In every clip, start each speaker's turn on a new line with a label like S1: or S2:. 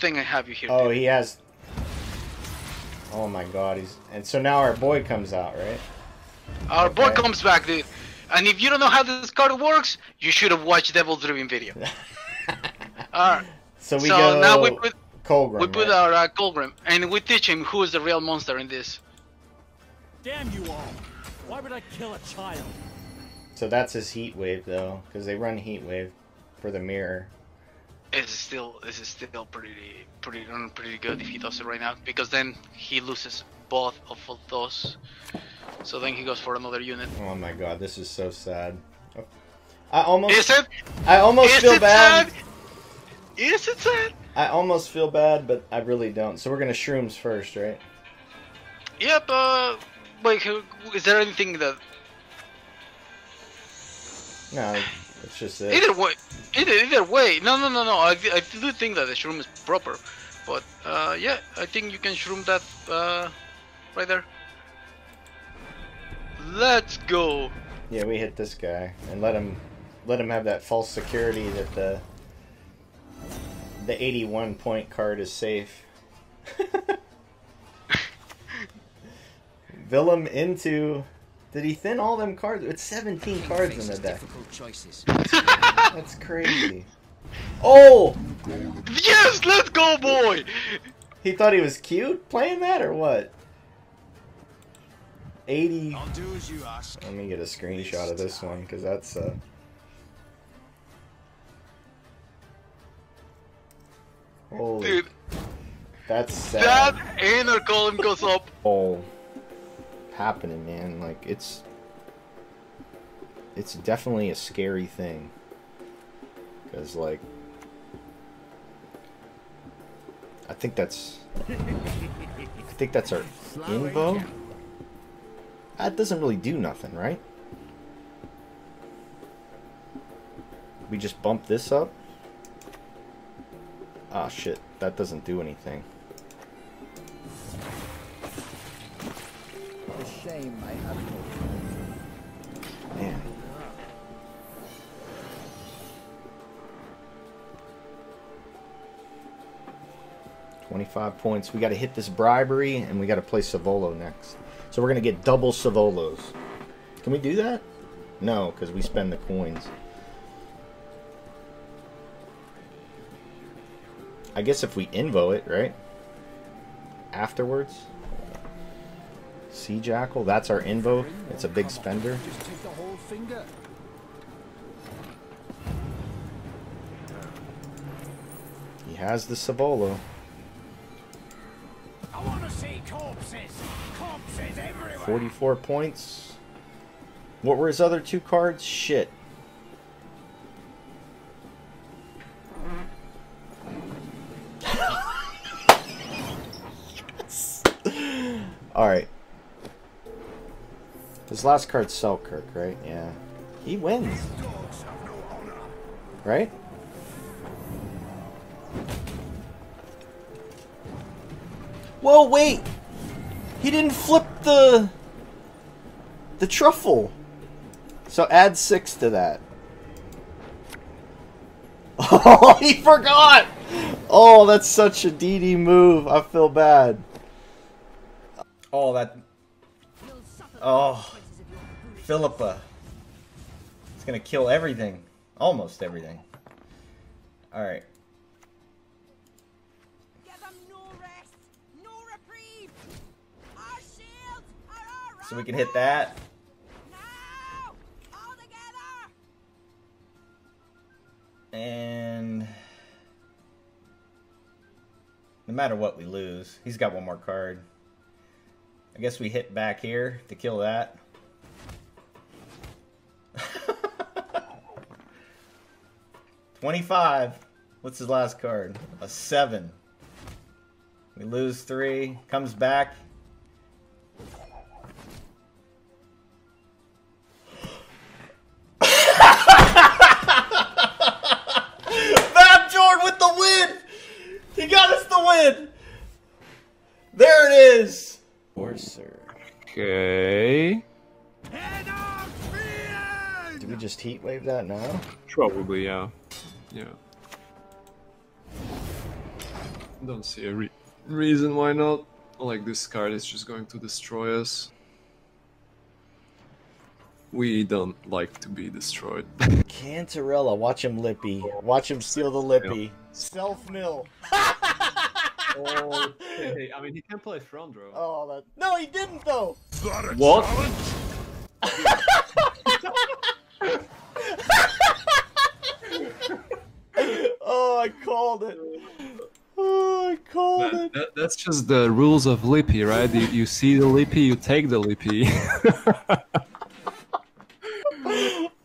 S1: Thing I have you here.
S2: Oh,
S1: dude.
S2: he has. Oh my god, he's. And so now our boy comes out, right?
S1: Our boy comes back, dude. And if you don't know how this card works, you should have watched Devil Driven video. Alright,
S2: So we
S1: so
S2: go.
S1: now we put
S2: Kolgrim.
S1: we put
S2: right?
S1: our uh, Kolgrim, and we teach him who is the real monster in this.
S3: Damn you all! Why would I kill a child?
S2: So that's his heat wave though, because they run heat wave for the mirror.
S1: It's still, is still pretty, pretty, pretty good if he does it right now, because then he loses both of those. So then he goes for another unit.
S2: Oh my god, this is so sad. I almost.
S1: Is it?
S2: I almost
S1: Is
S2: feel
S1: it
S2: bad.
S1: sad? Is it sad?
S2: I almost feel bad, but I really don't. So we're gonna shrooms first, right?
S1: Yep. Uh, wait, who- is there anything that?
S2: No, it's just it.
S1: Either way, either either way. No, no, no, no. I, I do think that the shroom is proper, but uh, yeah, I think you can shroom that uh, right there. Let's go.
S2: Yeah, we hit this guy and let him let him have that false security that the the 81 point card is safe. Willem into did he thin all them cards? It's 17 cards in the deck.
S4: Choices.
S2: That's crazy. Oh!
S1: Yes, let's go, boy.
S2: He thought he was cute playing that or what? 80
S5: I'll do as you ask.
S2: Let me get a screenshot of this one because that's uh. Holy,
S1: Dude,
S2: that's sad.
S1: that inner column goes up.
S2: all happening, man. Like it's, it's definitely a scary thing. Cause like, I think that's, I think that's our invo. That doesn't really do nothing, right? We just bump this up. Ah, shit. That doesn't do anything.
S4: Shame I have no
S2: Man. Twenty-five points. We got to hit this bribery, and we got to play Savolla next. So we're gonna get double Savollas. Can we do that? No, because we spend the coins. I guess if we invo it, right? Afterwards. Sea Jackal, that's our invo. It's a big spender.
S4: Just take the whole finger.
S2: He has the Savolla.
S3: I want to see corpses. Corpses everywhere.
S2: 44 points. What were his other two cards? Shit. yes. Alright. His last card's Selkirk, right? Yeah. He wins. Right? Whoa, wait! He didn't flip the the truffle. So add six to that. Oh, he forgot! Oh, that's such a DD move. I feel bad. Oh, that. Oh, Philippa. It's gonna kill everything. Almost everything. Alright.
S6: Give them no rest, no reprieve. Our shields are our
S2: So we can hit that.
S6: Now, all together.
S2: And no matter what we lose, he's got one more card. I guess we hit back here to kill that. Twenty-five. What's his last card? A seven. We lose three. Comes back. Bab Jordan with the win! He got us the win! There it is! Forcer.
S7: Okay.
S2: Did we just heat wave that now?
S7: Probably, yeah. Yeah. don't see a re- reason why not. Like this card is just going to destroy us. We don't like to be destroyed.
S2: Cantarella, watch him lippy. Watch him steal the lippy. Self mill.
S7: okay, I mean he can play front row.
S2: Oh, that. No, he didn't though.
S7: What?
S2: Oh, I called it. Oh, I called
S7: That,
S2: it.
S7: that- that's just the rules of Lippy, right? You, you see the Lippy, you take the Lippy.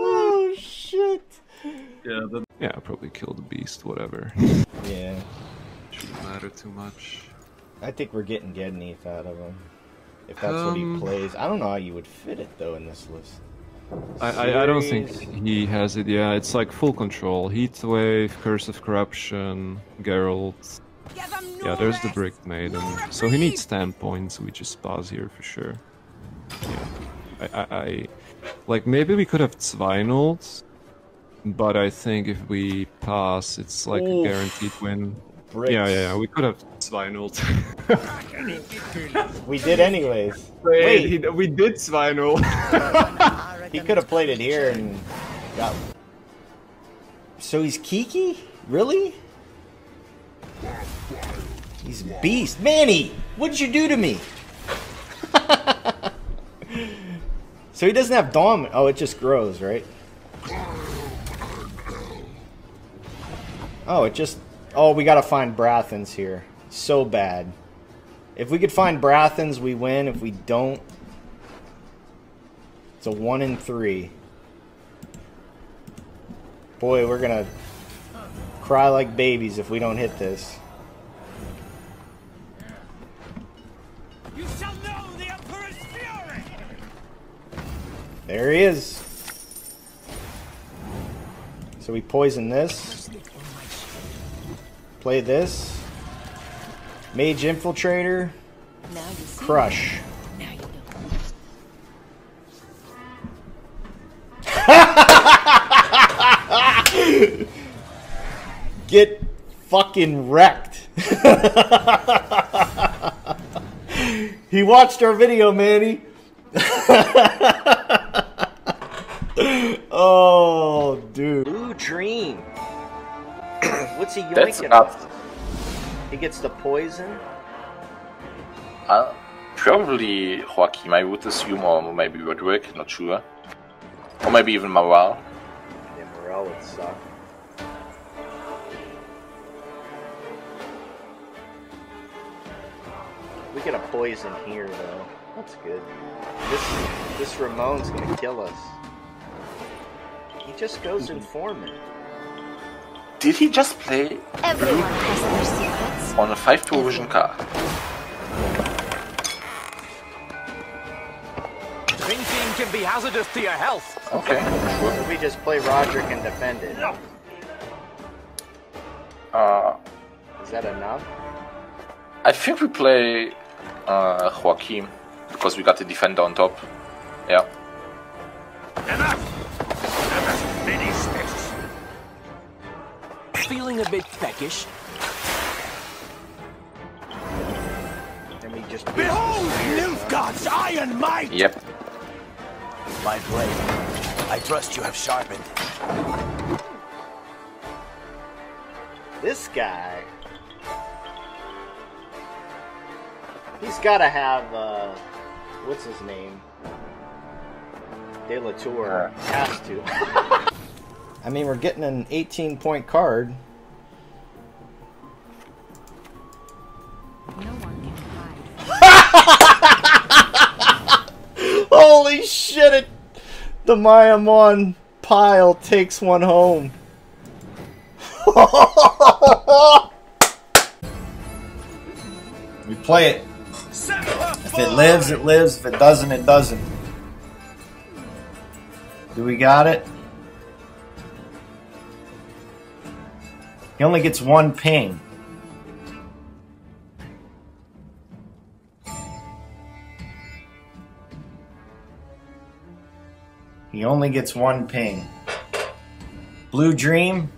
S2: Oh shit.
S7: yeah, that... yeah, probably kill the beast, whatever.
S2: Yeah,
S7: Shouldn't matter too much.
S2: I think we're getting Gedyneith out of him. If that's what he
S7: Um,
S2: plays, I don't know how you would fit it though in this list.
S7: I, I, I don't think he has it. Yeah, it's like full control. Heat Wave, Curse of Corruption, Geralt.
S6: Give him no
S7: Yeah, there's the Brick Maiden. So he needs 10 points. We just pause here for sure. Yeah. I, I, I like maybe we could have Zweinold, but I think if we pass, it's like
S2: Oof.
S7: a guaranteed win.
S2: Bricks.
S7: Yeah, yeah, yeah. We could have Zweinold.
S2: We did anyways.
S7: Wait,
S2: Wait.
S7: he- we did Zweinold.
S2: He could have played it here and got. So he's Kiki? Really? He's a beast. Manny, what'd you do to me? so he doesn't have Dom. Oh, it just grows, right? Oh, it just. Oh, we gotta find Brathens here. So bad. If we could find Brathens, we win. If we don't, it's a one in three. Boy, we're gonna cry like babies if we don't hit this.
S3: You shall know the Emperor's fury!
S2: There he is. So we poison this. Play this. Mage Infiltrator.
S6: Now you see.
S2: Crush.
S6: Now you know.
S2: Get fucking wrecked. he watched our video, Manny. oh, dude. Blue Dream. What's he yoinking
S5: That's
S2: us?
S5: up.
S2: He gets the poison.
S5: Uh, probably Joachim, I would assume, or maybe Roderick, not sure. Or maybe even Maral.
S2: Yeah, morale would suck. We get a poison here, though. That's good. This this Ramon's gonna kill us. He just goes informant.
S5: Did he just play
S6: Everyone has their secrets.
S5: on a 5 2 vision car?
S3: Drinking can be hazardous to your health.
S5: Okay, sure.
S2: We just play Roderick and defend it.
S5: Uh,
S2: Is that enough?
S5: I think we play uh, Joachim because we got the defender on top. Yeah.
S3: Enough! Let us finish this. Feeling a bit peckish?
S2: And we just
S3: Behold Nilfgaard's iron might!
S5: Yep.
S3: My blade. I trust you have sharpened.
S2: This guy. He's got to have uh, what's his name? De La Tour has to. I mean, we're getting an 18 point card.
S6: No one can hide.
S2: Holy shit! It, the Mayamon pile takes one home. we play it. If it lives, it lives. If it doesn't, it doesn't. Do we got it? He only gets one ping. He only gets one ping. Blue Dream.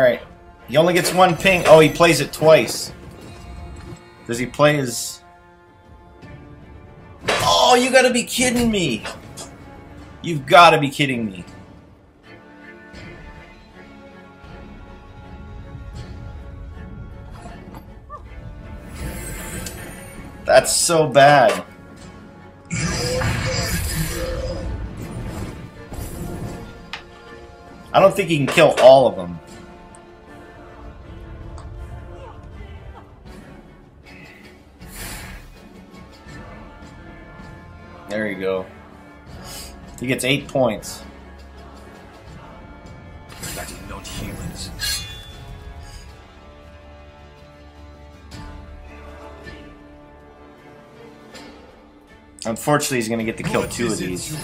S2: Alright. He only gets one ping. Oh, he plays it twice. Does he play his... Oh, you gotta be kidding me! You've gotta be kidding me. That's so bad. I don't think he can kill all of them. Go. He gets eight points.
S3: Bloody not humans.
S2: Unfortunately, he's going to get to kill two of these.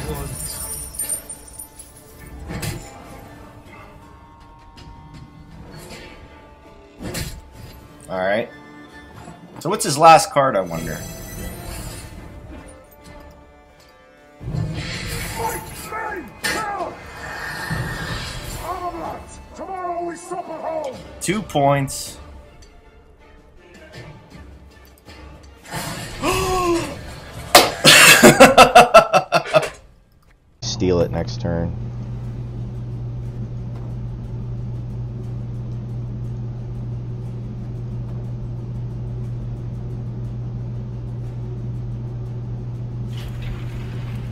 S2: Alright. So what's his last card, I wonder? Two points. Steal it next turn.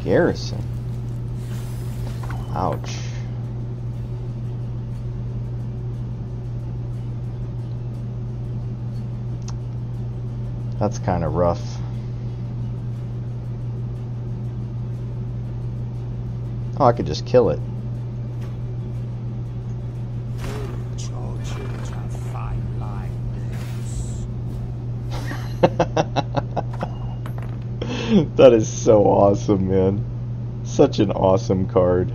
S2: Garrison. Ouch. That's kind of rough. Oh, I could just kill it. That is so awesome, man. Such an awesome card.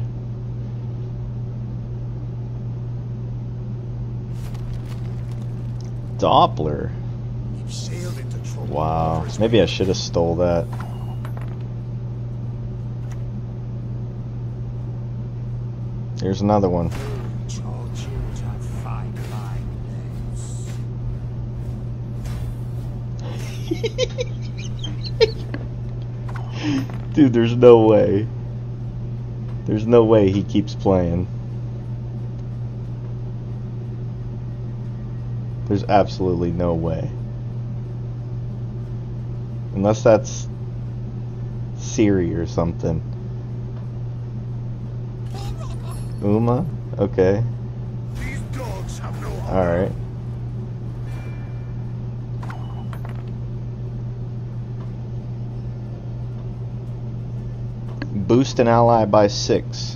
S2: Doppler.
S3: You've sailed into trouble.
S2: Wow. Maybe I should have stole that. Here's another one. Dude, there's no way. There's no way he keeps playing. There's absolutely no way. Unless that's Ciri or something. Uma? Okay.
S3: These dogs have no.
S2: Alright. Boost an ally by six.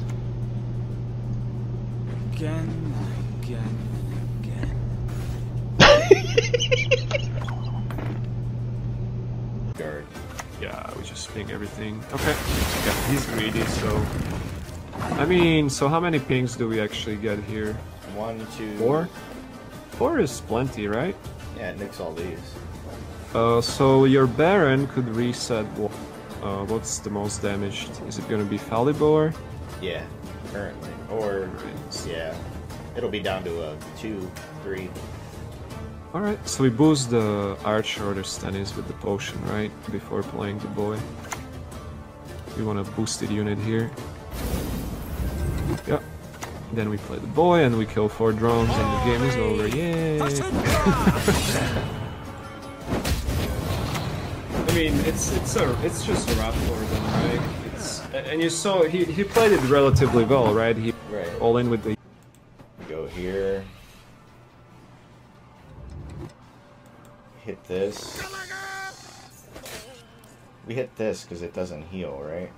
S7: Ping everything. Okay. Yeah, he's greedy, so. I mean, so how many pings do we actually get here?
S2: One, two.
S7: Four? Four is plenty, right?
S2: Yeah, it nicks all these.
S7: Uh, so your Baron could reset. wha- Uh, what's the most damaged? Is it gonna be Falibor?
S2: Yeah, currently. Or, yeah. It'll be down to a two, three.
S7: Alright, so we boost the Archer or the Stennis with the potion, right? Before playing the boy. We want a boosted unit here. Yeah. Then we play the boy and we kill four drones and the game is over. Yay! I mean, it's it's a it's just a wrap for them, right? It's and you saw he he played it relatively well, right? He
S2: Right.
S7: all in with the
S2: Go here. Hit this. We hit this because it doesn't heal, right?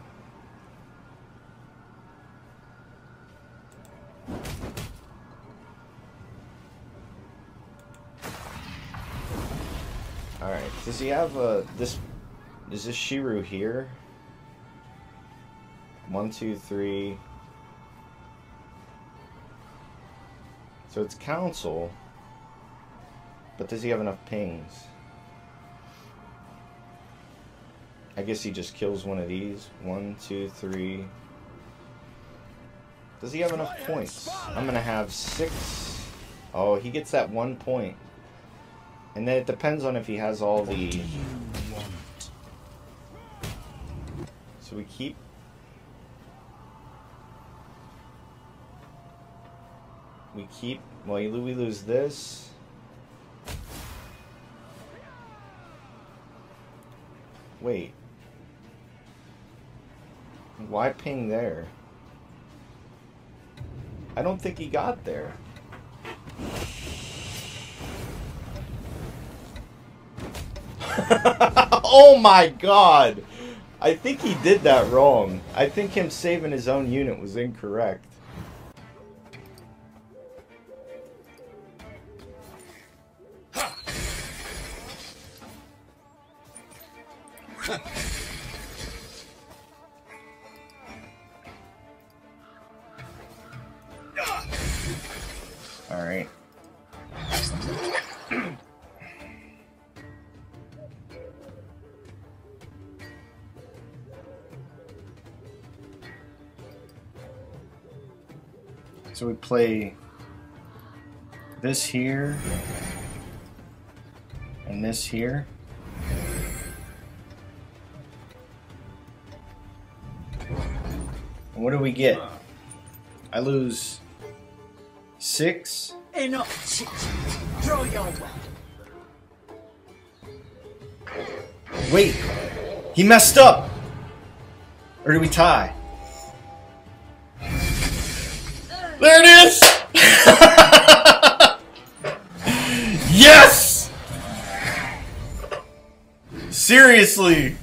S2: Alright, does he have a. This. Is this Schirru here? One, two, three. So it's council. But does he have enough pings? I guess he just kills one of these. One, two, three. Does he have enough points? I'm gonna have six. Oh, he gets that one point. And then it depends on if he has all the. So we keep. We keep. Well, we lose this. Wait. Why ping there? I don't think he got there. oh my god! I think he did that wrong. I think him saving his own unit was incorrect. Alright. So we play this here and this here. And what do we get? I lose six.
S6: Enough chit your weapon.
S2: Wait, he messed up. Or do we tie? There it is! yes! Seriously!